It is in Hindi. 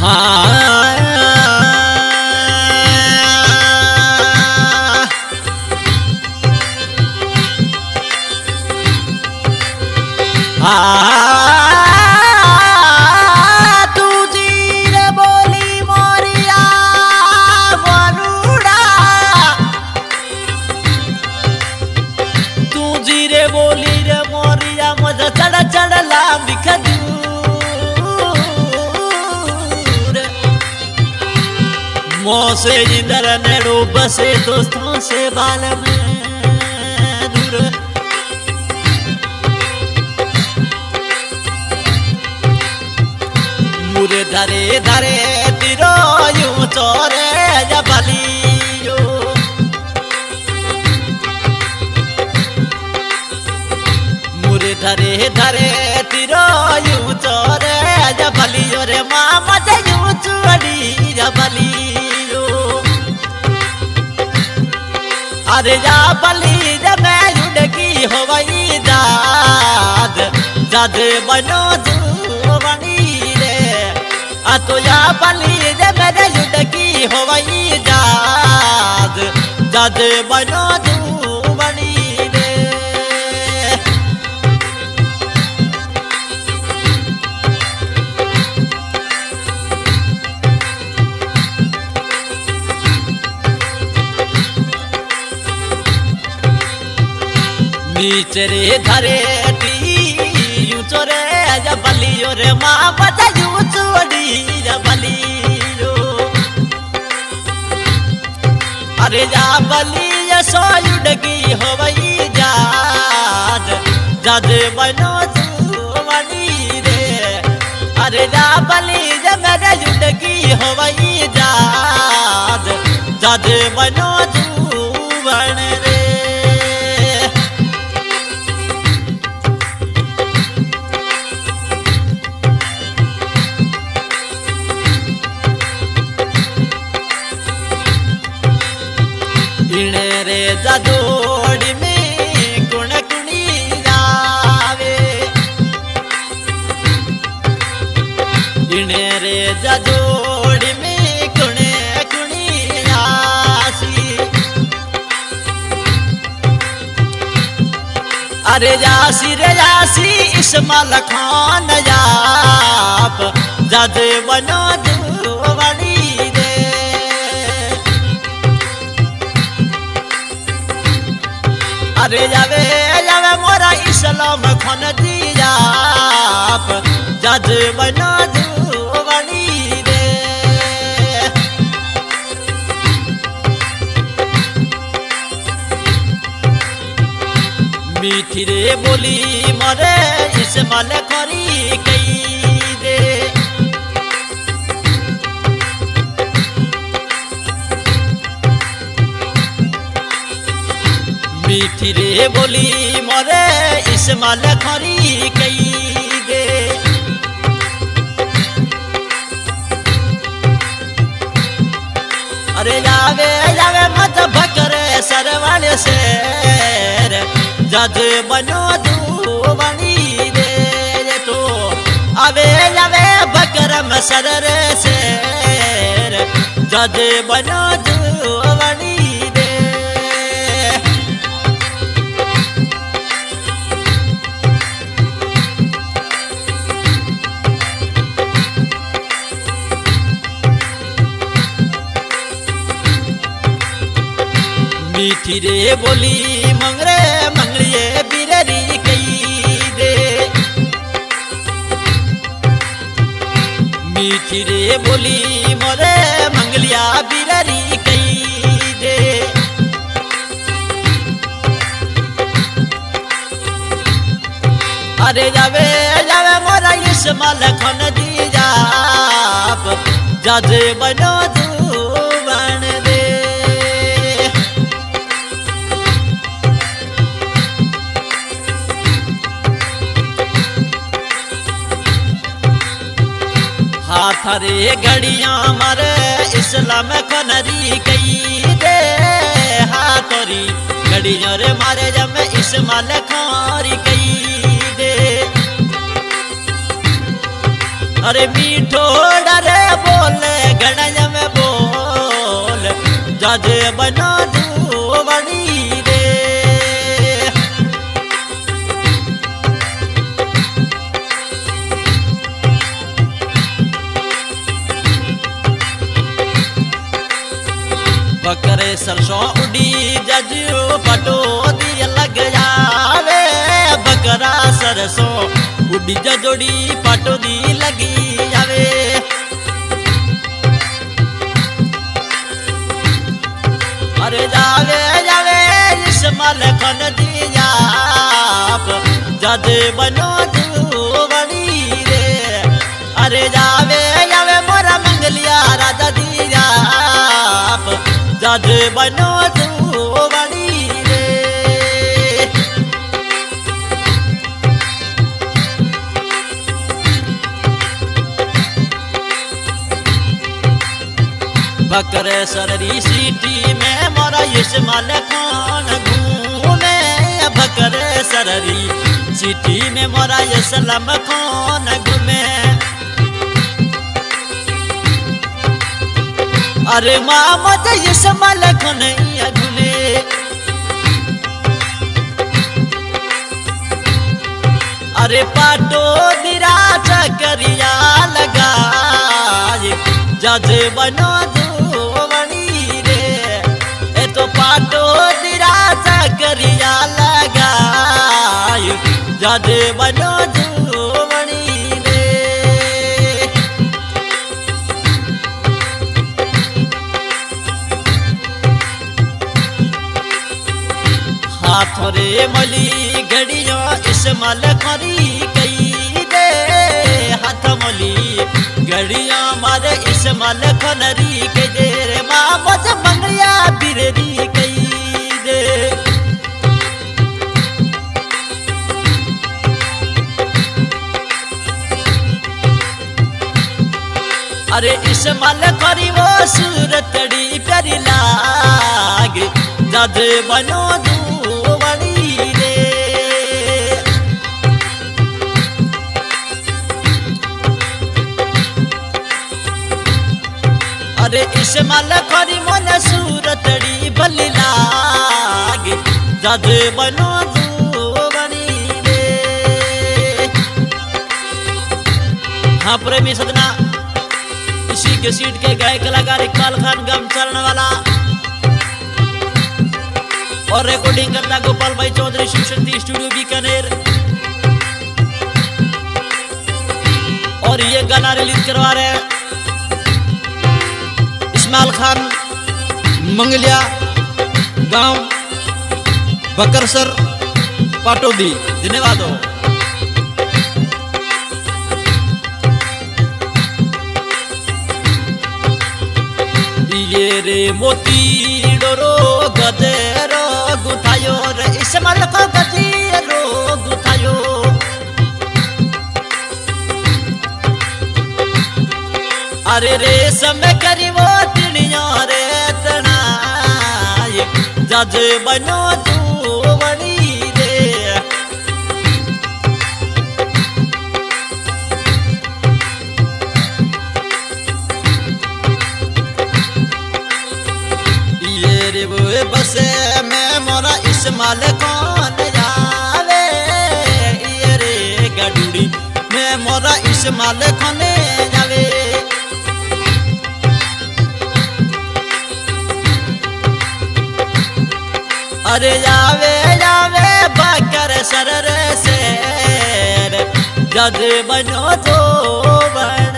हाँ आ तू जीरे बोली मोरिया वरुड़ा तू जीरे बोली रे मोरिया मज़ा चढ़ चढ़ला मोसे इधर नेड़ो बसे दोस्तों से बाल दूर मुरे धरे धरे तिरो यूँ चोरे अरे बली मैं हो दाद जद। बनो जुवनी रे तो बली मैं हो गई दाद जद बनो नीचे रे धरे ती चोरे जबलियो रे माँ बजा यू चोड़ी जबलियो अरे जा बली सो युडगी हो वही जाद, जद बनो जुवनी रे। अरे जा रे जदोड़ी में गुण गुणी जावे रे गुण गुणी आसी अरे जासी रे जासी इस्माल खान जाप जद बनो अरे जावे जावे मोरा इस्लाम खन दियाप जज बना जुवनी रे मीठी रे बोली मरे इस्माल करी कई दे मीठी रे बोली, मरे इस्माल खरी कई दे। अरे जावे जावे मत भकरे सरवाले शेर, जज बनो जुवनी रे तो। आवे, जावे बकरम सर शेर, जज बनो जुवनी मीठी रे बोली, मंगरे मंगलिए बिररी कई दे। मीठी रे बोली, मोरे मंगलिया बिररी कई दे। अरे जावे जावे मोरा इस्माल खन दी जाप, जज बनो हाथ रे घड़िया मरे, इस्लाम खनरी कई दे हाथरी। घड़िया रे मारे जब इस्माल खारी कई दे। अरे मीठो डरे बोले गणय में बोल, जज बना धुवनी सरसों उड़ी, जजू पटो दिया लग जावे। बकरा सरसों उड़ी जजोड़ी पटो दी लगी जावे। अरे जावे जावे इस्माल खन जज बनो जज बनो सीटी में मोरा इस्माल खान घूमे? बकरे सररी सीटी में मोरा इस्लाम खान घूमे? अरे मामा मोहम्मद इस्माल खान घूमे अरे पाटो दिरा चकरिया लगा जज बनो धुवनी रे। ए तो पाटो दिरा चकरिया लगा जज बनो मली घड़ियो इस्माल करी कई दे। हाथ मली घड़िया मारे इस्माल खनरी के दे। रे मामज मंगया बिररी कई दे। अरे इस्माल करी वो सूरतड़ी प्यारी लाग। जज बनो अरे इस्माल करी मन बनो हाँ प्रेमी सदना इसी के सीट के गाय कलाकार इकबाल खान गम चरण वाला। और रिकॉर्डिंग करता गोपाल भाई चौधरी शिव शक्ति स्टूडियो बीकानेर और ये गाना रिलीज़ करवा रहे हैं। इस्माइल खान, मंगलिया गाँव बकरसर पाटोदी। धन्यवाद हो। ये रे मोती डोरो गदेरो गुथायो रे, इस्माइल को गदेरो गुथायो अरे रे समय करी जज बनो तू रे। ये रे वो बसे में मोरा इस्माल कौन जावे ये रे गडुड़ी में मोरा इस्माल खने अरे जावे जावे बकर सर से जज बनो तो बन।